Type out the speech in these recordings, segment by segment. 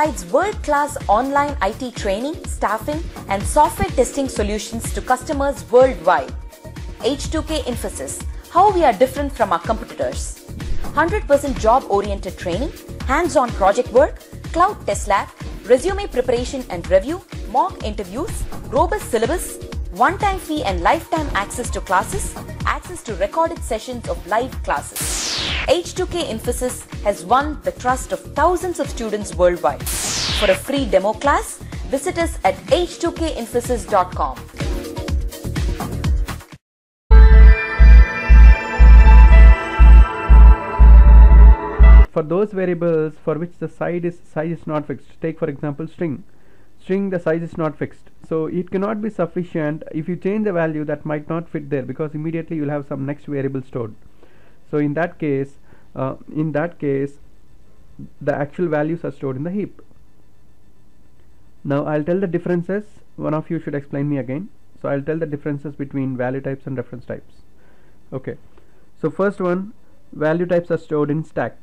H2K Infosys provides world-class online IT training, staffing, and software testing solutions to customers worldwide. H2K Infosys, how we are different from our competitors. 100% job-oriented training, hands-on project work, cloud test lab, resume preparation and review, mock interviews, robust syllabus, one-time fee and lifetime access to classes, access to recorded sessions of live classes. H2K Infosys has won the trust of thousands of students worldwide. For a free demo class, visit us at h2kinfosys.com. for those variables for which the size is size is not fixed take for example string string the size is not fixed so it cannot be sufficient if you change the value that might not fit there because immediately you'll have some next variable stored so in that case uh, in that case the actual values are stored in the heap now I'll tell the differences one of you should explain me again so I'll tell the differences between value types and reference types okay so first one value types are stored in stack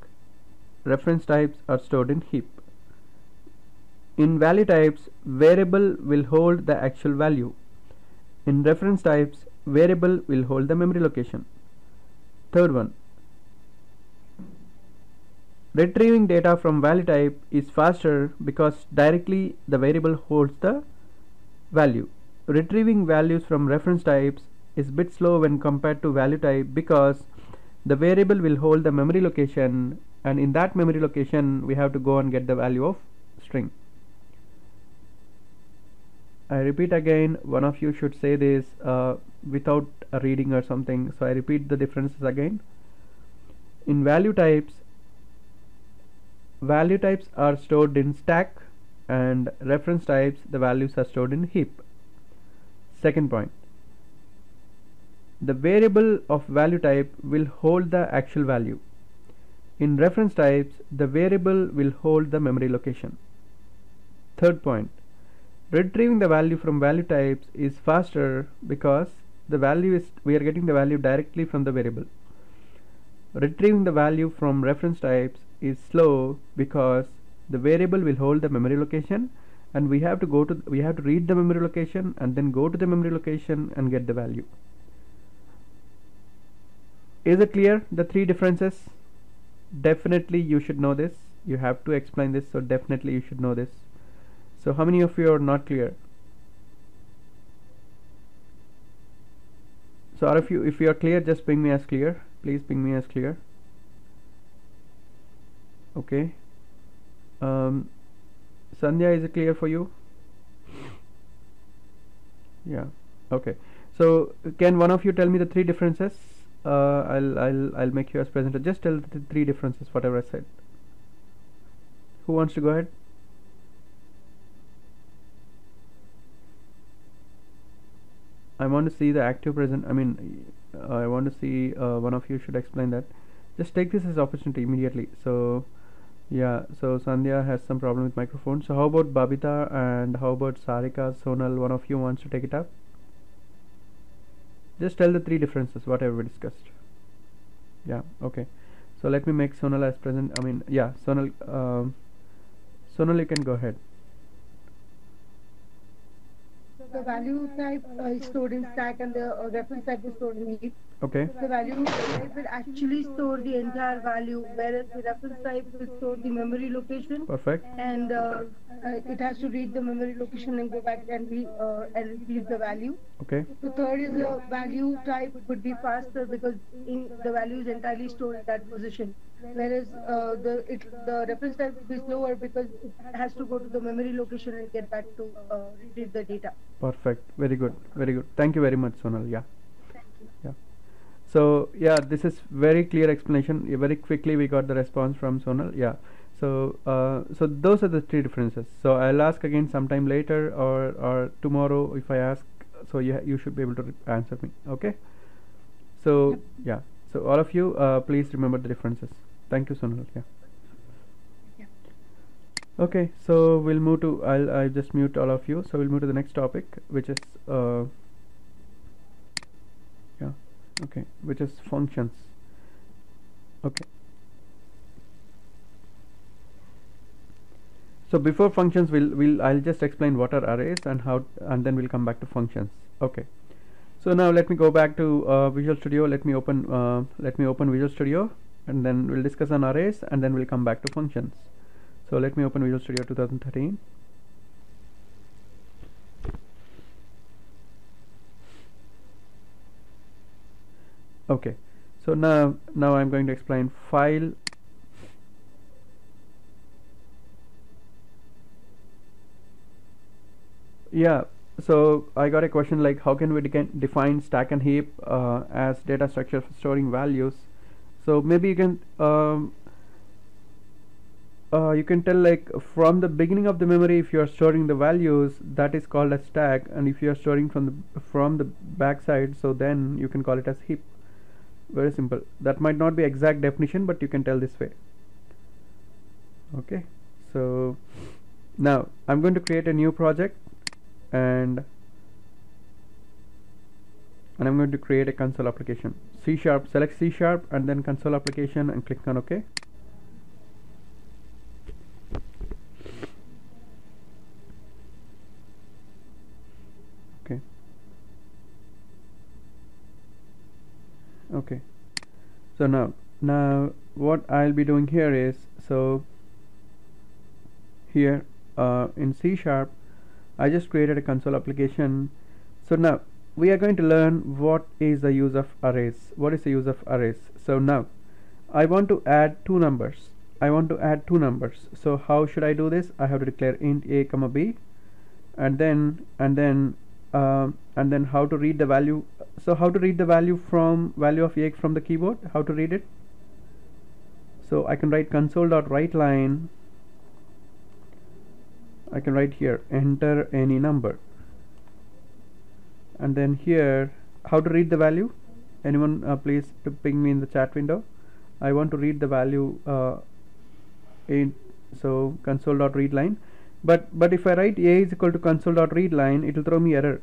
reference types are stored in heap. In value types, variable will hold the actual value. In reference types, variable will hold the memory location. Third one, retrieving data from value type is faster because directly the variable holds the value. Retrieving values from reference types is bit slow when compared to value type because the variable will hold the memory location and in that memory location we have to go and get the value of string. I repeat again one of you should say this uh, without a reading or something. So I repeat the differences again. In value types value types are stored in stack and reference types the values are stored in heap second point the variable of value type will hold the actual value in reference types, the variable will hold the memory location. Third point, retrieving the value from value types is faster because the value is we are getting the value directly from the variable. Retrieving the value from reference types is slow because the variable will hold the memory location and we have to go to we have to read the memory location and then go to the memory location and get the value. Is it clear the three differences? definitely you should know this. You have to explain this so definitely you should know this. So how many of you are not clear? So if you if you are clear just ping me as clear. Please ping me as clear okay um, Sandhya is it clear for you yeah okay so can one of you tell me the three differences uh, I'll I'll I'll make you as presenter. Just tell the three differences, whatever I said. Who wants to go ahead? I want to see the active present. I mean, I want to see uh, one of you should explain that. Just take this as opportunity immediately. So, yeah. So Sandhya has some problem with microphone. So how about Babita and how about Sarika, Sonal? One of you wants to take it up just tell the three differences whatever we discussed yeah okay so let me make Sonal as present I mean yeah Sonal um, Sonal you can go ahead the value type uh, is stored in stack and the uh, reference type is stored in heap. Okay. The value type will actually store the entire value, whereas the reference type will store the memory location. Perfect. And uh, uh it has to read the memory location and go back and, re, uh, and retrieve the value. Okay. The third is the value type would be faster because in, the value is entirely stored at that position whereas uh, the it, the reference type will be slower because it has to go to the memory location and get back to uh, retrieve the data. Perfect. Very good. Very good. Thank you very much, Sonal. Yeah. So yeah, this is very clear explanation. Very quickly we got the response from Sonal. Yeah. So uh, so those are the three differences. So I'll ask again sometime later or or tomorrow if I ask. So you you should be able to answer me. Okay. So yep. yeah. So all of you, uh, please remember the differences. Thank you, Sonal. Yeah. Okay, so we'll move to. I'll I just mute all of you. So we'll move to the next topic, which is uh, yeah, okay, which is functions. Okay. so before functions we'll, we'll I'll just explain what are arrays and how and then we'll come back to functions. Okay. So now let me go back to uh, Visual Studio. Let me open uh, let me open Visual Studio and then we'll discuss on arrays and then we'll come back to functions. So let me open Visual Studio 2013 okay. So now now I'm going to explain file. Yeah. So I got a question like how can we de define stack and heap uh, as data structure for storing values? So maybe you can um, uh, you can tell like from the beginning of the memory if you are storing the values that is called a stack. And if you are storing from the from the backside so then you can call it as heap very simple. That might not be exact definition but you can tell this way. Okay. So now I'm going to create a new project and and I'm going to create a console application. C sharp select C sharp and then console application and click on OK okay okay. So now now what I'll be doing here is so here uh, in C sharp I just created a console application. So now we are going to learn what is the use of arrays. What is the use of arrays? So now I want to add two numbers. I want to add two numbers. So how should I do this? I have to declare int a comma b and then and then um, and then how to read the value. So how to read the value from value of a from the keyboard? How to read it? So I can write console dot write line. I can write here enter any number. And then here how to read the value? Anyone uh, please ping me in the chat window. I want to read the value uh, in so console dot read line but but if I write a is equal to console dot read line it will throw me error.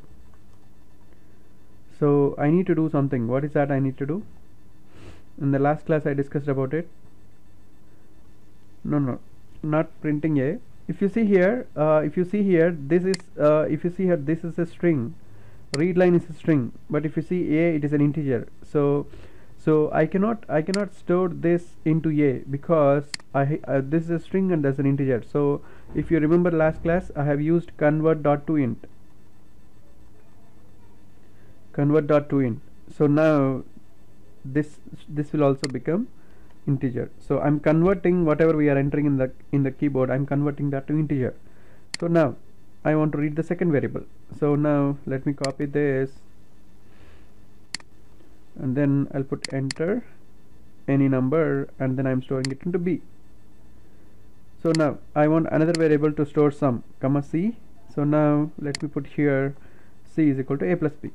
So I need to do something. What is that I need to do? In the last class I discussed about it. No no not printing a. If you see here uh, if you see here this is uh, if you see here this is a string. Read line is a string. But if you see a it is an integer. So so I cannot I cannot store this into a because I uh, this is a string and there's an integer. So if you remember last class I have used convert dot to int convert dot to int so now this this will also become integer. So I'm converting whatever we are entering in the in the keyboard I'm converting that to integer. So now I want to read the second variable. So now let me copy this and then I'll put enter any number and then I'm storing it into B. So now I want another variable to store sum comma C. So now let me put here C is equal to A plus B.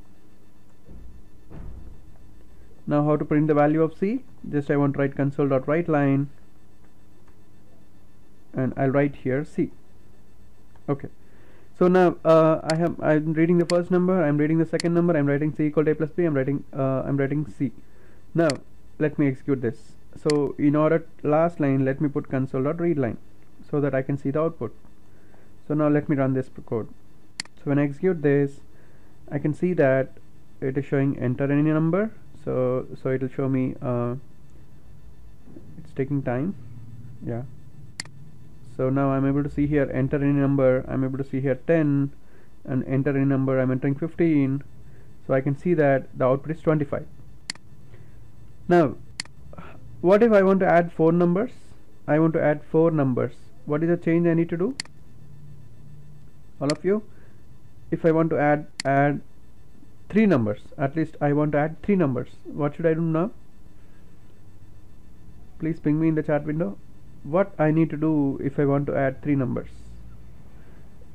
Now how to print the value of C? Just I want to write console dot write line and I'll write here C. Okay so now uh, I have I'm reading the first number I'm reading the second number I'm writing C equal to A plus B I'm writing uh, I'm writing C. Now let me execute this. So in order last line let me put console dot read line so that I can see the output. So now let me run this code. So when I execute this I can see that it is showing enter any number. So so it will show me uh, it's taking time. Yeah so now I'm able to see here enter any number I'm able to see here 10 and enter any number I'm entering 15 so I can see that the output is 25 now what if I want to add four numbers? I want to add four numbers. What is the change I need to do? All of you? If I want to add add three numbers at least I want to add three numbers. What should I do now? Please ping me in the chat window what I need to do if I want to add three numbers.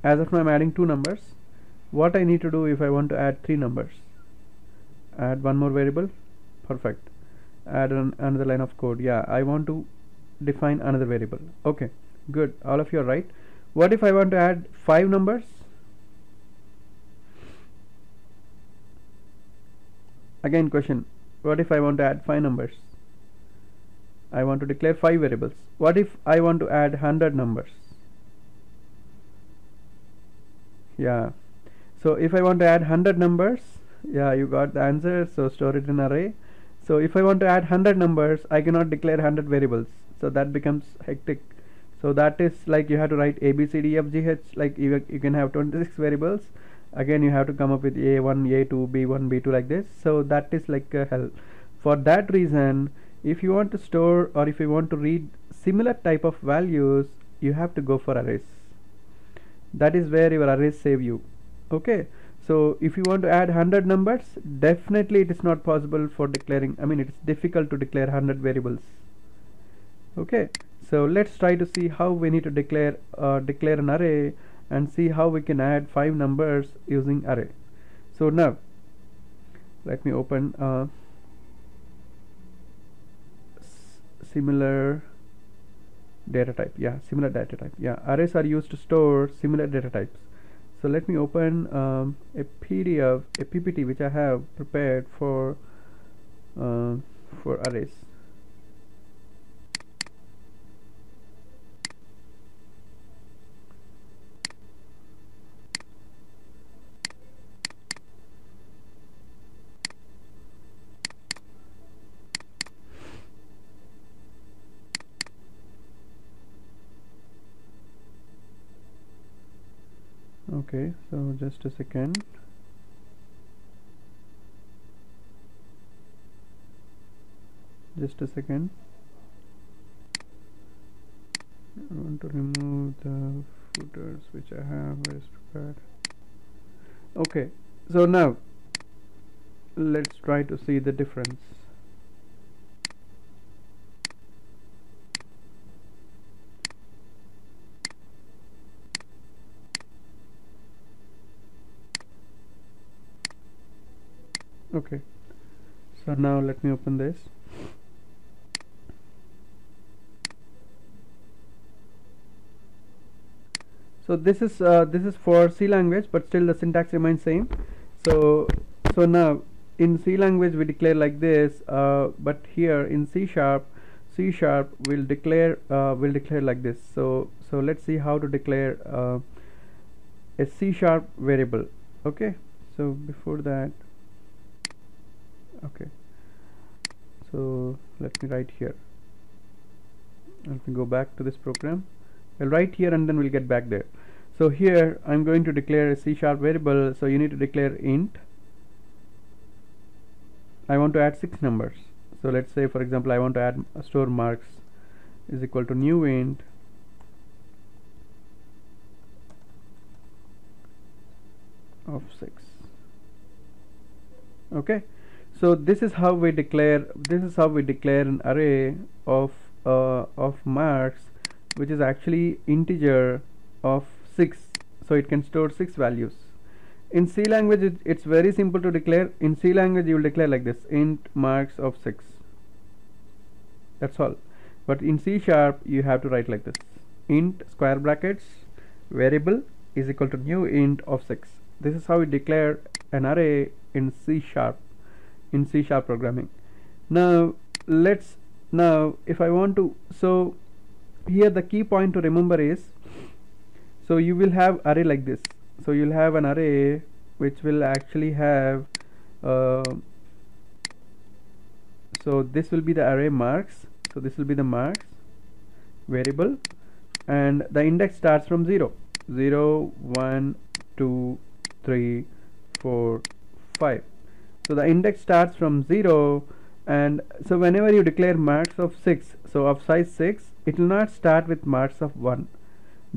As of now I'm adding two numbers. What I need to do if I want to add three numbers? Add one more variable? Perfect. Add an, another line of code. Yeah I want to define another variable. Okay good. All of you are right. What if I want to add five numbers? Again question. What if I want to add five numbers I want to declare five variables. What if I want to add 100 numbers? Yeah. So if I want to add 100 numbers yeah you got the answer. So store it in array. So if I want to add 100 numbers I cannot declare 100 variables. So that becomes hectic. So that is like you have to write a b c d f g h like you, you can have 26 variables. Again you have to come up with a1 a2 b1 b2 like this. So that is like a hell. For that reason if you want to store or if you want to read similar type of values you have to go for arrays. That is where your arrays save you. Okay? So if you want to add 100 numbers definitely it is not possible for declaring I mean it's difficult to declare 100 variables. Okay? So let's try to see how we need to declare uh, declare an array and see how we can add five numbers using array. So now let me open uh, similar data type. Yeah similar data type. Yeah arrays are used to store similar data types. So let me open um, a PDF a PPT which I have prepared for uh, for arrays okay so just a second. Just a second. I want to remove the footers which I have is prepared okay so now let's try to see the difference okay so now let me open this. So this is uh, this is for C language but still the syntax remains same. So so now in C language we declare like this uh, but here in C sharp C sharp will declare uh, will declare like this. So so let's see how to declare uh, a C sharp variable. Okay? So before that okay. So let me write here. Let me go back to this program. I'll write here and then we'll get back there. So here I'm going to declare a C sharp variable. So you need to declare int. I want to add six numbers. So let's say for example I want to add store marks is equal to new int. Of 6 okay so this is how we declare this is how we declare an array of uh, of marks which is actually integer of 6 so it can store 6 values. In C language it, it's very simple to declare. In C language you will declare like this int marks of 6 that's all. But in C sharp you have to write like this. Int square brackets variable is equal to new int of 6 this is how we declare an array in C sharp in C sharp programming. Now let's now if I want to so here the key point to remember is so you will have array like this. So you'll have an array which will actually have uh, so this will be the array marks. So this will be the marks variable. And the index starts from 0 0 1 2 3 4 5 so the index starts from 0 and so whenever you declare marks of 6 so of size 6 it will not start with marks of 1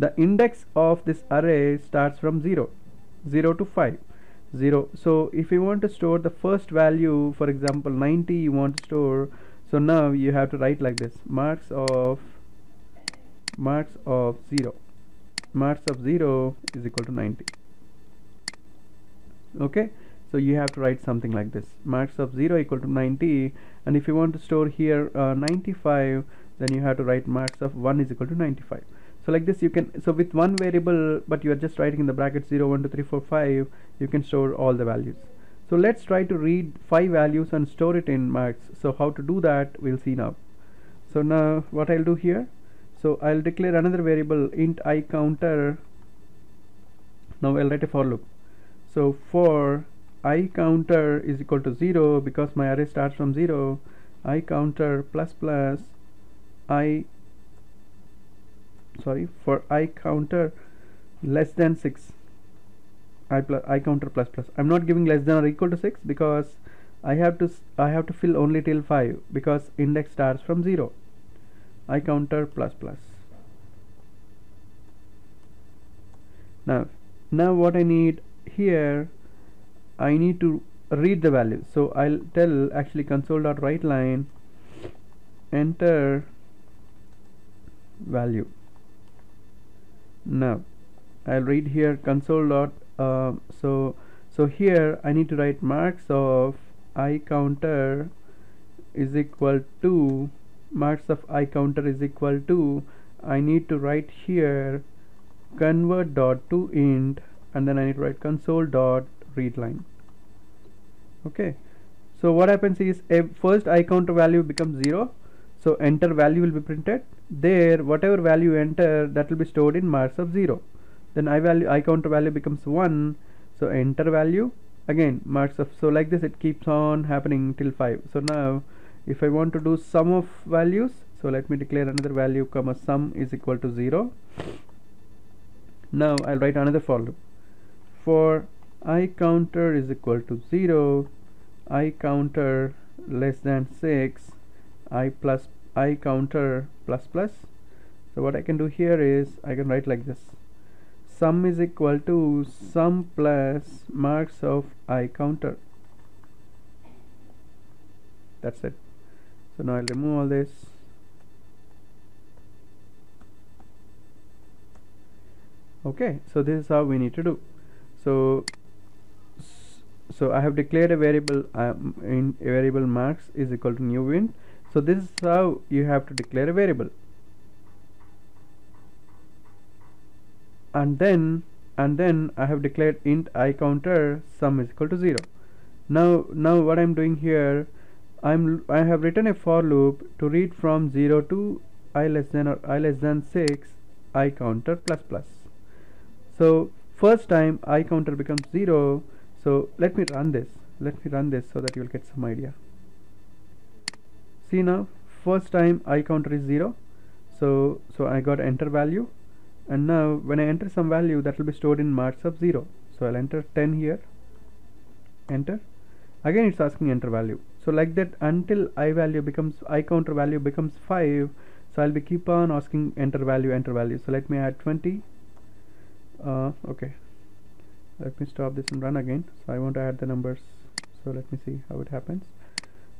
the index of this array starts from 0 0 to 5 0 so if you want to store the first value for example 90 you want to store so now you have to write like this marks of marks of 0 marks of 0 is equal to 90 okay so you have to write something like this. Max of 0 equal to 90 and if you want to store here uh, 95 then you have to write max of 1 is equal to 95 so like this you can so with one variable but you are just writing in the bracket 0 1 2 3 4 5 you can store all the values. So let's try to read five values and store it in max so how to do that we'll see now. So now what I'll do here? So I'll declare another variable int i counter. Now I'll write a for loop. So for i counter is equal to 0 because my array starts from 0 i counter plus plus i sorry for i counter less than 6 i plus i counter plus plus. I'm not giving less than or equal to 6 because i have to i have to fill only till 5 because index starts from 0 i counter plus plus. Now now what i need here i need to read the value. So i'll tell actually console dot write line enter value. Now I'll read here console dot uh, so so here I need to write marks of i counter is equal to marks of i counter is equal to I need to write here convert dot to int and then I need to write console dot read line. Okay. So what happens is first i counter value becomes 0 so enter value will be printed. There whatever value you enter that will be stored in marks of 0 then i value i counter value becomes 1 so enter value. Again marks of so like this it keeps on happening till 5 so now if i want to do sum of values so let me declare another value comma sum is equal to 0 now i'll write another for loop for i counter is equal to 0 i counter less than 6 i plus i counter plus plus. So what I can do here is I can write like this. Sum is equal to sum plus marks of i counter. That's it. So now I'll remove all this. Okay so this is how we need to do. So so I have declared a variable um, in a variable marks is equal to new int so this is how you have to declare a variable. And then and then I have declared int i counter sum is equal to 0 now now what I'm doing here I'm I have written a for loop to read from 0 to i less than or i less than 6 i counter plus plus. So first time i counter becomes 0 so let me run this. Let me run this so that you will get some idea. See now first time i counter is 0 so so I got enter value. And now when I enter some value that will be stored in marks of 0 so I'll enter 10 here. Enter. Again it's asking enter value. So like that until i value becomes i counter value becomes 5 so I'll be keep on asking enter value enter value. So let me add 20 uh, okay let me stop this and run again. So I want to add the numbers. So let me see how it happens.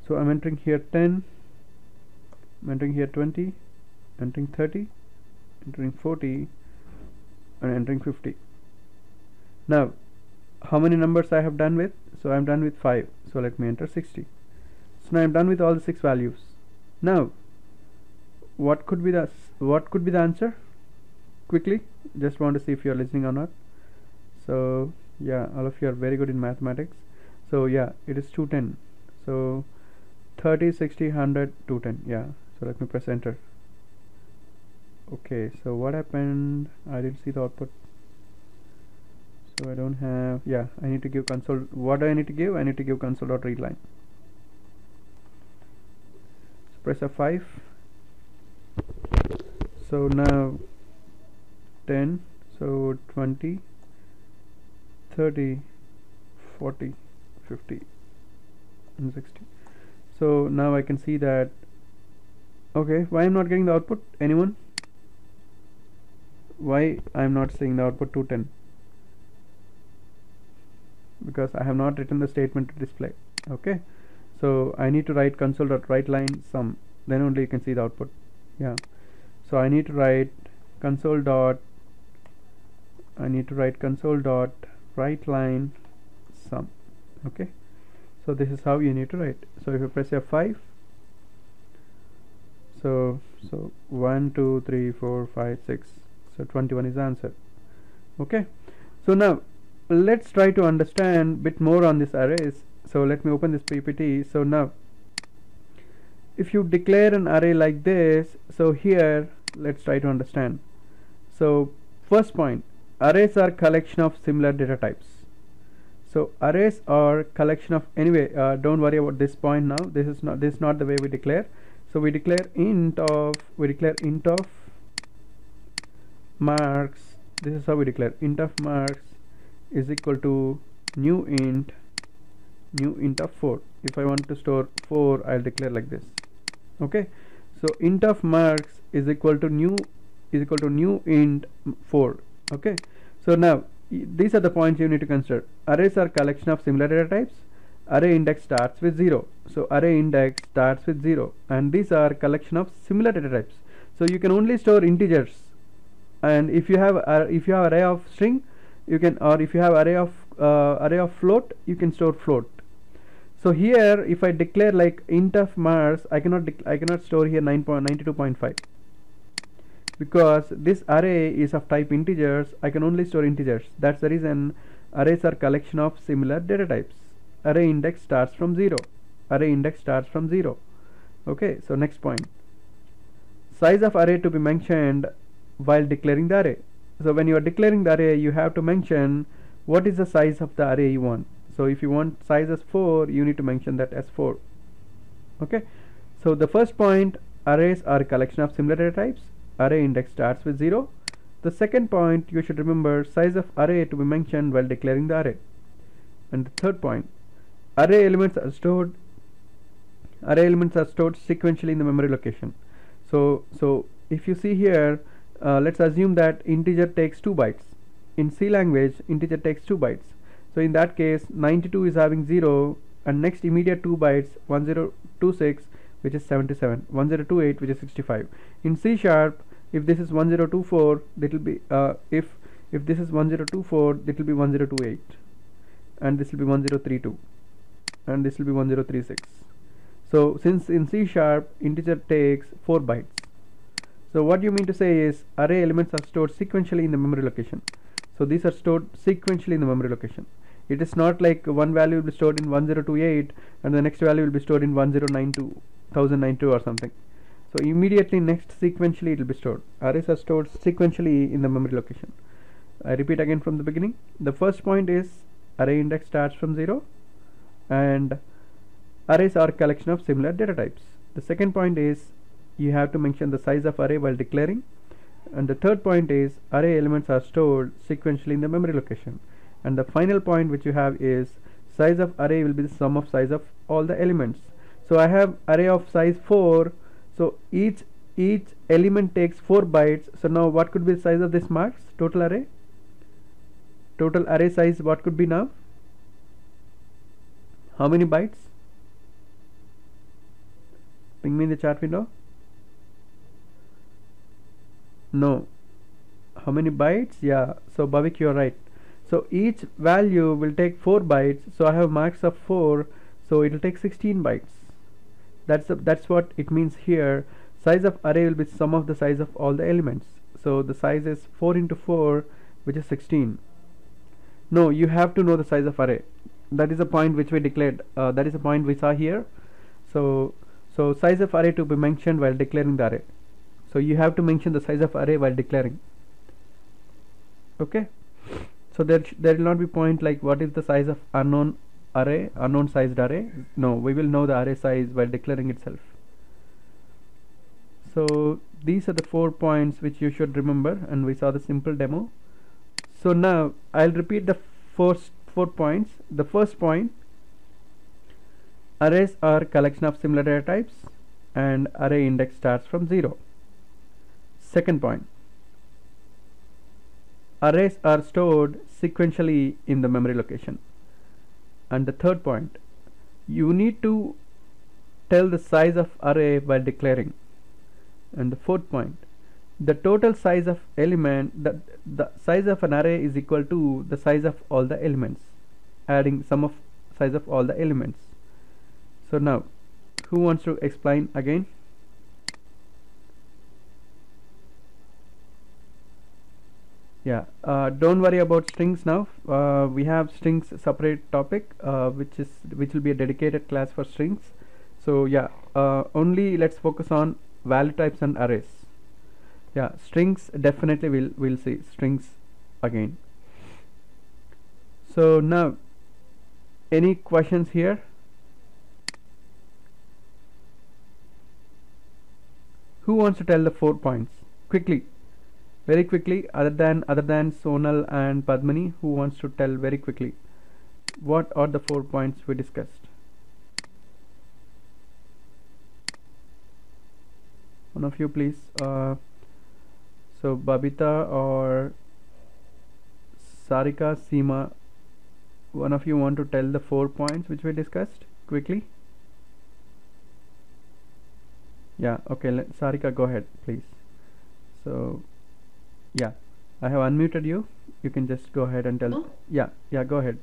So I'm entering here 10 I'm entering here 20 entering 30 entering 40 and entering 50 now how many numbers I have done with? So I'm done with 5 so let me enter 60 so now I'm done with all the six values. Now what could be the what could be the answer? Quickly just want to see if you're listening or not so yeah all of you are very good in mathematics. So yeah it is 210 so 30 60 100 210 yeah so let me press enter. Okay so what happened? I didn't see the output. So I don't have yeah I need to give console what do I need to give? I need to give console dot read line. So press F5 so now 10 so 20 30 40 50 and 60 so now I can see that okay why I'm not getting the output? Anyone? Why I'm not seeing the output 210 because I have not written the statement to display okay? So I need to write console dot write line sum. Then only you can see the output yeah. So I need to write console dot I need to write console dot write line sum okay? So this is how you need to write. So if you press F5 so so 1 2 3 4 5 6 so 21 is answer okay? So now let's try to understand bit more on this arrays. So let me open this ppt so now if you declare an array like this so here let's try to understand. So first point arrays are collection of similar data types. So arrays are collection of anyway uh, don't worry about this point now. This is not this is not the way we declare. So we declare int of we declare int of marks. This is how we declare. Int of marks is equal to new int new int of 4 if I want to store 4 I'll declare like this. Okay? So int of marks is equal to new is equal to new int 4 okay. So now these are the points you need to consider. Arrays are collection of similar data types. Array index starts with 0 so array index starts with 0 and these are collection of similar data types. So you can only store integers. And if you have uh, if you have array of string you can or if you have array of uh, array of float you can store float. So here if I declare like int of Mars I cannot I cannot store here 9.92.5 because this array is of type integers I can only store integers. That's the reason arrays are collection of similar data types. Array index starts from 0 array index starts from 0 okay so next point. Size of array to be mentioned while declaring the array. So when you are declaring the array you have to mention what is the size of the array you want. So if you want size as 4 you need to mention that as 4 okay? So the first point arrays are collection of similar data types array index starts with 0 the second point you should remember size of array to be mentioned while declaring the array. And the third point array elements are stored array elements are stored sequentially in the memory location. So so if you see here uh, let's assume that integer takes 2 bytes. In C language integer takes 2 bytes. So in that case 92 is having 0 and next immediate 2 bytes 1026 which is 77 1028 which is 65 in C sharp if this is 1024 that will be uh, if if this is 1024 that will be 1028 and this will be 1032 and this will be 1036 so since in C sharp integer takes 4 bytes. So what you mean to say is array elements are stored sequentially in the memory location. So these are stored sequentially in the memory location. It is not like one value will be stored in 1028 and the next value will be stored in 1092 1092 or something so immediately next sequentially it will be stored. Arrays are stored sequentially in the memory location. I repeat again from the beginning. The first point is array index starts from 0 and arrays are collection of similar data types. The second point is you have to mention the size of array while declaring. And the third point is array elements are stored sequentially in the memory location. And the final point which you have is size of array will be the sum of size of all the elements. So I have array of size 4 so each each element takes 4 bytes. So now what could be the size of this marks? Total array? Total array size what could be now? How many bytes? Ping me in the chat window. No. How many bytes? Yeah. So Bhavik you're right. So each value will take 4 bytes. So I have marks of 4 so it will take 16 bytes that's that's what it means here. Size of array will be sum of the size of all the elements. So the size is 4 into 4 which is 16 no you have to know the size of array. That is a point which we declared uh, that is a point we saw here. So so size of array to be mentioned while declaring the array. So you have to mention the size of array while declaring. Okay? So there there will not be point like what is the size of unknown array unknown sized array. No we will know the array size while declaring itself. So these are the four points which you should remember and we saw the simple demo. So now I'll repeat the first four points. The first point arrays are collection of similar data types and array index starts from 0 second point arrays are stored sequentially in the memory location and the third point you need to tell the size of array while declaring. And the fourth point the total size of element the, the size of an array is equal to the size of all the elements adding sum of size of all the elements. So now who wants to explain again yeah uh, don't worry about strings now. Uh, we have strings separate topic uh, which is which will be a dedicated class for strings. So yeah uh, only let's focus on value types and arrays. Yeah strings definitely we'll we'll see strings again. So now any questions here? Who wants to tell the four points? Quickly very quickly other than other than Sonal and Padmani who wants to tell very quickly what are the four points we discussed? One of you please uh, so Babita or Sarika Seema one of you want to tell the four points which we discussed quickly? Yeah okay let Sarika go ahead please. So yeah. I have unmuted you. You can just go ahead and tell Hello? yeah yeah go ahead.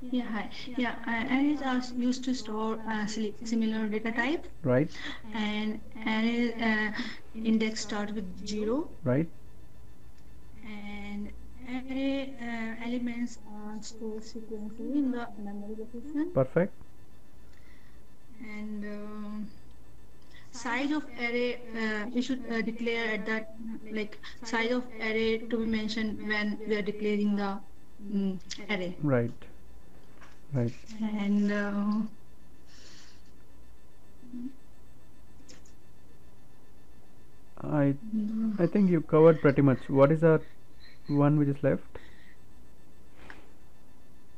Yeah, hi. Yeah, uh, arrays are used to store uh, similar data type, right. And array uh, index start with zero, right. And array uh, elements are stored sequentially in the memory location, perfect. And um, size of array uh, we should uh, declare at that like size of array to be mentioned when we are declaring the mm, array, right. Right. And. Uh, I I think you covered pretty much. What is the one which is left?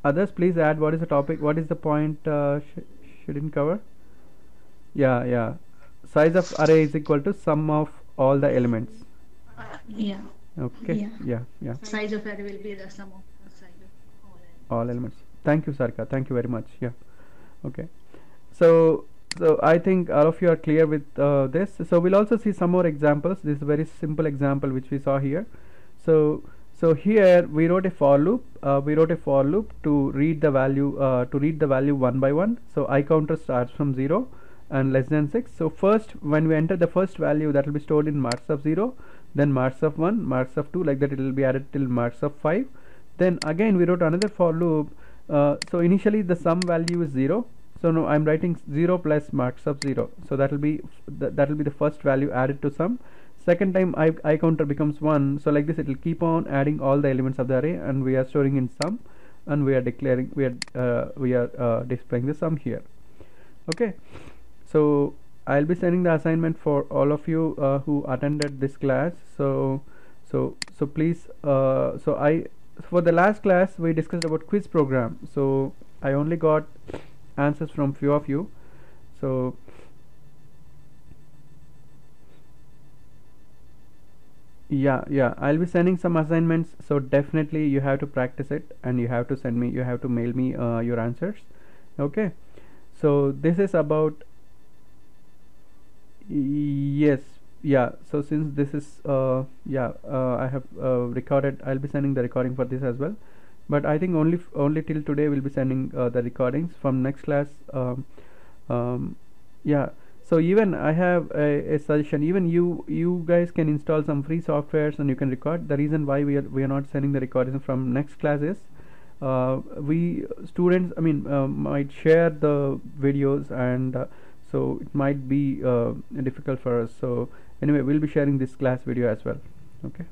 Others please add what is the topic? What is the point uh, sh- shouldn't cover yeah yeah size of array is equal to sum of all the elements. Yeah. okay. Yeah. yeah yeah. Size of array will be the sum of the size of all array. all elements. Thank you Sarika thank you very much. Yeah. Okay. So so i think all of you are clear with uh, this. So we'll also see some more examples. This is a very simple example which we saw here. So so here we wrote a for loop uh, we wrote a for loop to read the value uh, to read the value one by one. So i counter starts from 0 and less than 6 so first when we enter the first value that will be stored in marks of 0 then marks of 1 marks of 2 like that it will be added till marks of 5 then again we wrote another for loop. Uh, so initially the sum value is 0 so now I'm writing 0 plus marks of 0 so that will be th that will be the first value added to sum. Second time I, I counter becomes 1 so like this it will keep on adding all the elements of the array and we are storing in sum and we are declaring we are uh, we are uh, displaying the sum here. Okay so I'll be sending the assignment for all of you uh, who attended this class. So so so please uh, so I for the last class we discussed about quiz program. So I only got answers from few of you. So yeah yeah I'll be sending some assignments. So definitely you have to practice it and you have to send me you have to mail me uh, your answers. Okay. So this is about yes. Yeah. So since this is uh, yeah uh, I have uh, recorded I'll be sending the recording for this as well. But I think only only till today we'll be sending uh, the recordings from next class um, um, yeah. So even I have a, a suggestion. Even you you guys can install some free softwares and you can record. The reason why we are we are not sending the recordings from next class is uh, we students I mean uh, might share the videos and uh, so it might be uh, difficult for us. So anyway we'll be sharing this class video as well. Okay?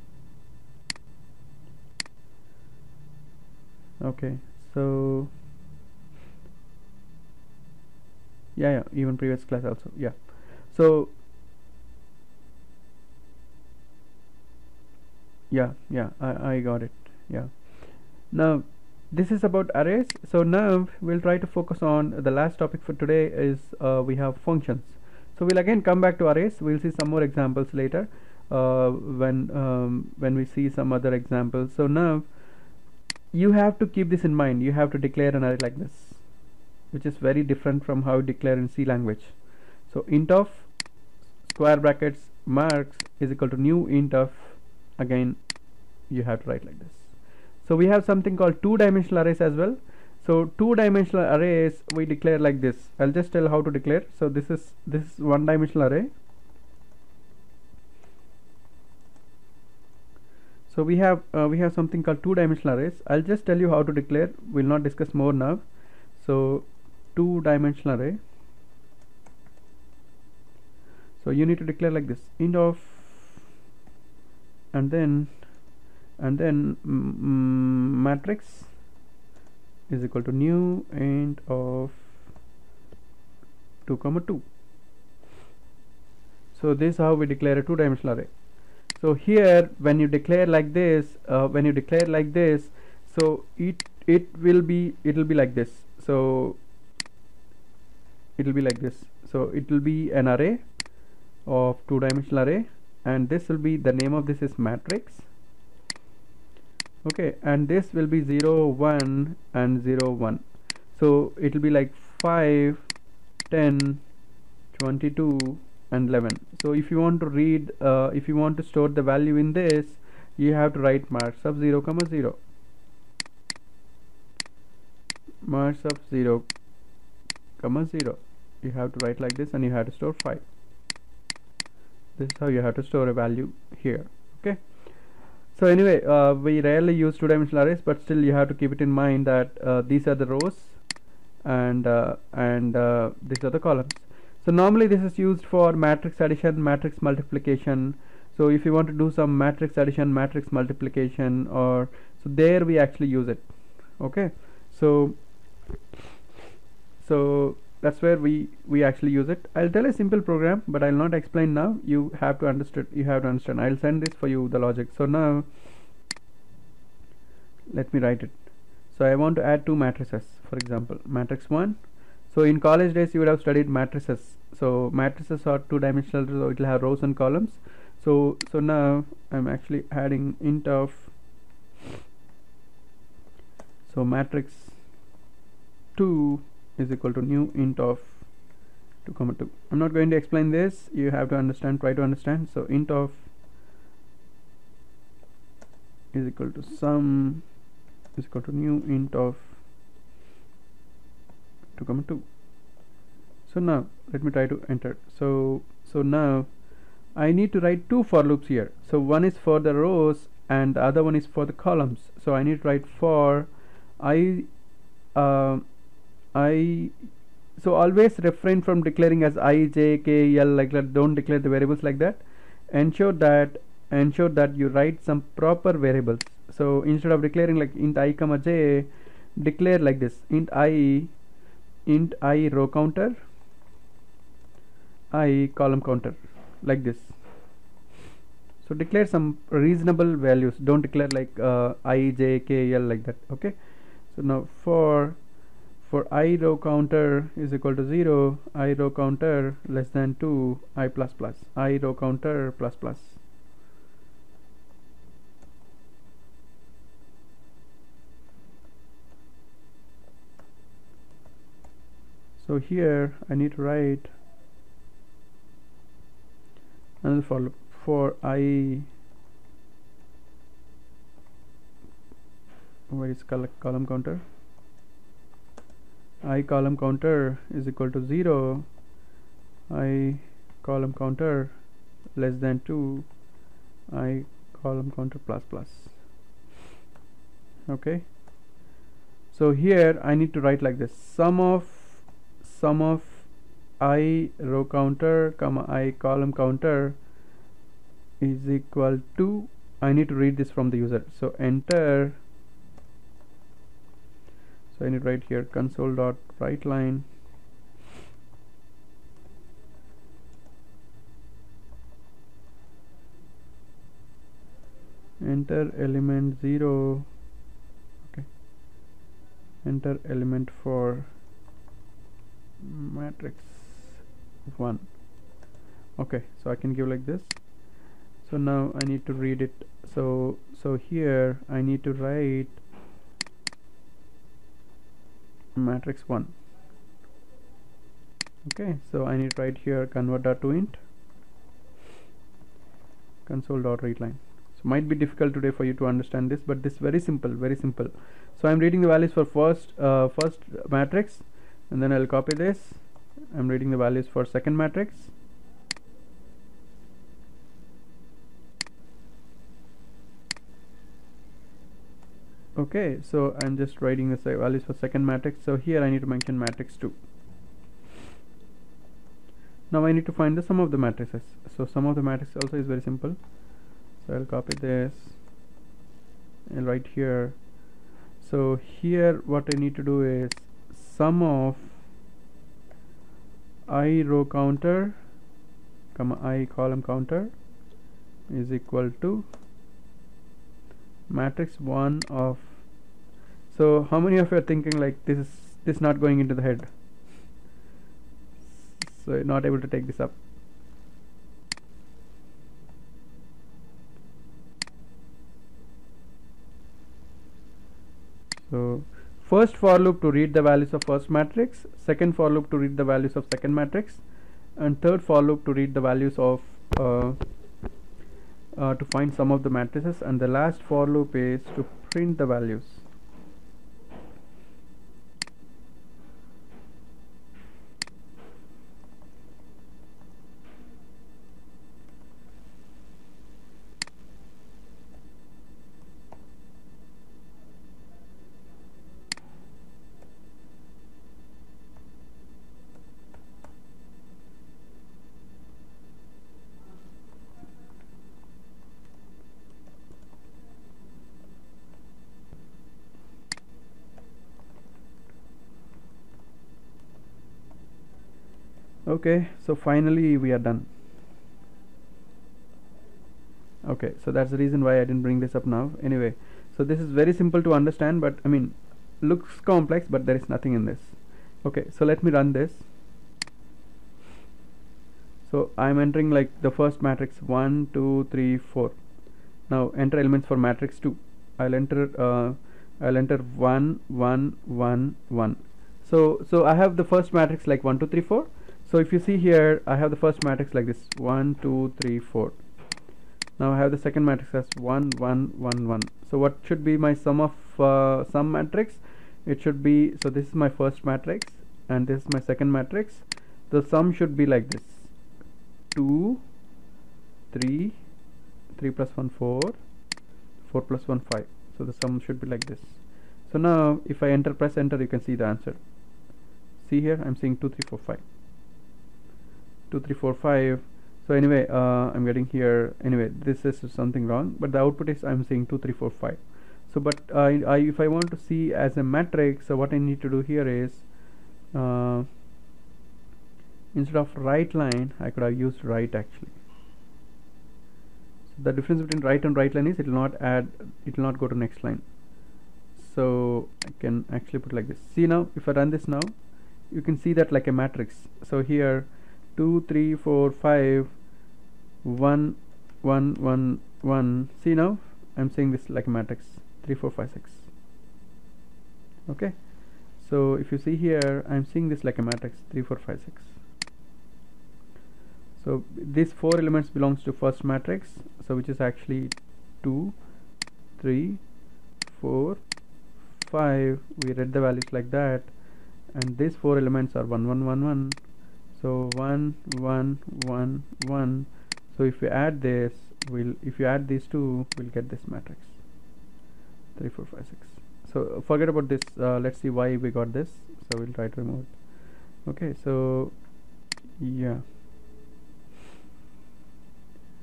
Okay. So yeah yeah even previous class also. Yeah. So yeah yeah I, I got it. Yeah. Now this is about arrays. So now we'll try to focus on the last topic for today is uh, we have functions. So we'll again come back to arrays. We'll see some more examples later uh, when um, when we see some other examples. So now you have to keep this in mind. You have to declare an array like this which is very different from how you declare in C language. So int of square brackets marks is equal to new int of again you have to write like this so we have something called two dimensional arrays as well. So two dimensional arrays we declare like this. I'll just tell how to declare. So this is this is one dimensional array. So we have uh, we have something called two dimensional arrays. I'll just tell you how to declare. We'll not discuss more now. So two dimensional array. So you need to declare like this. Int of and then and then matrix is equal to new int of 2 comma 2 so this is how we declare a two dimensional array. So here when you declare like this uh, when you declare like this so it it will be it will be like this. So it will be like this. So it will be an array of two dimensional array and this will be the name of this is matrix okay and this will be 0 1 and 0 1 so it will be like 5 10 22 and 11 so if you want to read uh, if you want to store the value in this you have to write marks of 0 comma 0 marks of 0 comma 0 you have to write like this and you have to store 5 this is how you have to store a value here so anyway uh, we rarely use two dimensional arrays but still you have to keep it in mind that uh, these are the rows and uh, and uh, these are the columns. So normally this is used for matrix addition matrix multiplication. So if you want to do some matrix addition matrix multiplication or so there we actually use it. Okay? So so that's where we we actually use it. I'll tell a simple program but i'll not explain now. You have to understand you have to understand. I'll send this for you the logic. So now let me write it. So i want to add two matrices for example. Matrix 1 so in college days you would have studied matrices. So matrices are two dimensional so it will have rows and columns. So so now i'm actually adding int of so matrix 2 is equal to new int of 2 comma 2 i'm not going to explain this. You have to understand try to understand. So int of is equal to sum is equal to new int of 2 comma 2 so now let me try to enter. So so now I need to write two for loops here. So one is for the rows and the other one is for the columns. So I need to write for I uh, I so always refrain from declaring as i j k l like that. Don't declare the variables like that. Ensure that ensure that you write some proper variables. So instead of declaring like int i comma j declare like this. Int i int i row counter i column counter like this. So declare some reasonable values. Don't declare like uh, i j k l like that. Okay? So now for for i row counter is equal to 0 i row counter less than 2 i plus plus i row counter plus plus. So here I need to write another for for i where is column counter i column counter is equal to 0 i column counter less than 2 i column counter plus plus. Okay? So here I need to write like this. Sum of sum of i row counter comma i column counter is equal to I need to read this from the user. So enter so I need to write here console dot write line. Enter element 0 okay. Enter element for matrix 1 okay so I can give like this. So now I need to read it. So so here I need to write matrix 1 okay so I need write here convert to int console dot read line. So might be difficult today for you to understand this but this very simple very simple. So I'm reading the values for first uh, first matrix and then I'll copy this. I'm reading the values for second matrix okay so I'm just writing the values for second matrix so here I need to mention matrix 2 now I need to find the sum of the matrices. So sum of the matrix also is very simple. So I'll copy this I'll write here. So here what I need to do is sum of i row counter comma i column counter is equal to matrix 1 of so how many of you are thinking like this is this not going into the head? So not able to take this up. So first for loop to read the values of first matrix second for loop to read the values of second matrix and third for loop to read the values of uh, uh, to find sum of the matrices and the last for loop is to print the values okay so finally we are done. Okay so that's the reason why I didn't bring this up now. Anyway so this is very simple to understand but I mean looks complex but there is nothing in this. Okay so let me run this. So I'm entering like the first matrix 1 2 3 4 now enter elements for matrix 2 I'll enter uh, I'll enter 1 1 1 1 so so I have the first matrix like 1 2 3 4 so if you see here I have the first matrix like this. 1 2 3 4 now I have the second matrix as 1 1 1 1 so what should be my sum of uh, sum matrix? It should be so this is my first matrix and this is my second matrix. The sum should be like this. 2 3 3 plus 1 4 4 plus 1 5 so the sum should be like this. So now if I enter press enter you can see the answer. See here I'm seeing 2 3 4 5 2 3 4 5 so anyway uh, I'm getting here. Anyway this is something wrong but the output is I'm saying 2 3 4 5 so but I, I if I want to see as a matrix so what I need to do here is uh, instead of write line I could have used write actually. So the difference between write and write line is it will not add it will not go to next line. So I can actually put like this. See now if I run this now you can see that like a matrix. So here 2 3 4 5 1 1 1 1 see now? I'm saying this like a matrix. 3 4 5 6 okay? So if you see here I'm seeing this like a matrix. 3 4 5 6 so these four elements belongs to first matrix so which is actually 2 3 4 5 we read the values like that. And these four elements are 1 1 1 1 so 1 1 1 1 so if you add this we'll if you add these two we'll get this matrix. 3 4 5 6 so forget about this. Uh, let's see why we got this. So we'll try to remove it. Okay so yeah.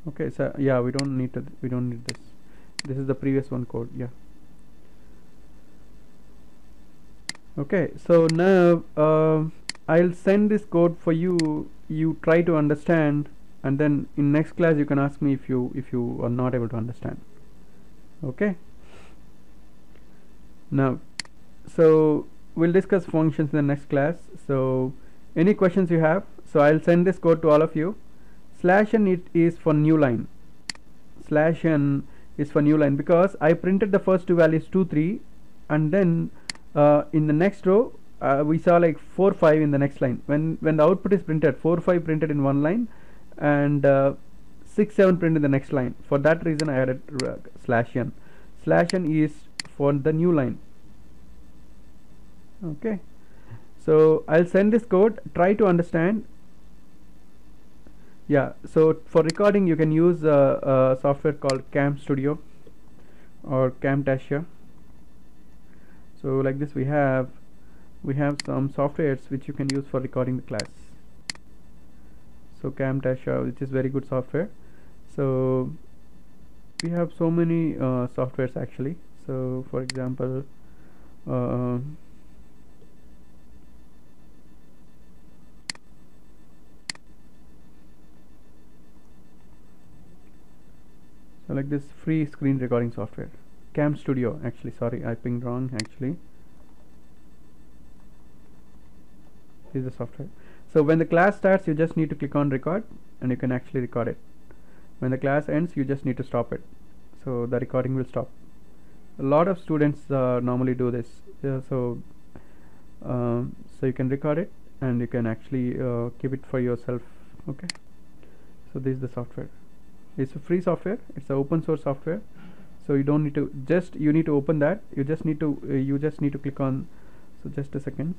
Okay so yeah we don't need to we don't need this. This is the previous one code yeah. Okay so now um, I'll send this code for you. You try to understand and then in next class you can ask me if you if you are not able to understand. Okay? Now so we'll discuss functions in the next class. So any questions you have? So I'll send this code to all of you. Slash n it is for new line. Slash n is for new line because I printed the first two values 2 3 and then uh, in the next row uh, we saw like 4 5 in the next line. When when the output is printed 4 5 printed in one line and uh, 6 7 printed in the next line. For that reason I added uh, slash n. Slash n is for the new line. Okay. So I'll send this code. Try to understand. Yeah. So for recording you can use a software called cam studio or camtasia. So like this we have we have some softwares which you can use for recording the class. So Camtasia which is very good software. So we have so many uh, softwares actually. So for example uh, so like this free screen recording software. Cam studio actually. Sorry i pinged wrong actually is the software. So when the class starts you just need to click on record and you can actually record it. When the class ends you just need to stop it. So the recording will stop. A lot of students uh, normally do this. Uh, so um, so you can record it and you can actually uh, keep it for yourself okay? So this is the software. It's a free software. It's an open source software. So you don't need to just you need to open that. You just need to uh, you just need to click on so just a second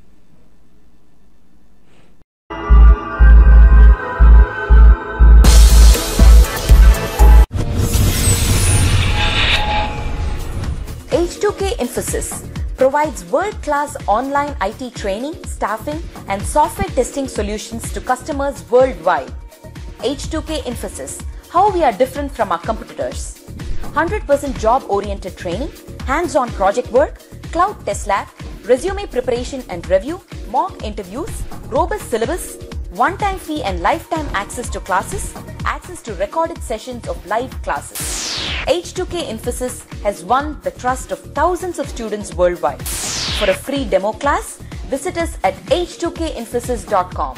H2K Infosys provides world-class online IT training, staffing and software testing solutions to customers worldwide. H2K Infosys, how we are different from our competitors. 100% job-oriented training, hands-on project work, cloud test lab, resume preparation and review, mock interviews, robust syllabus, one-time fee and lifetime access to classes, access to recorded sessions of live classes. H2K Infosys has won the trust of thousands of students worldwide. For a free demo class, visit us at h2kinfosys.com.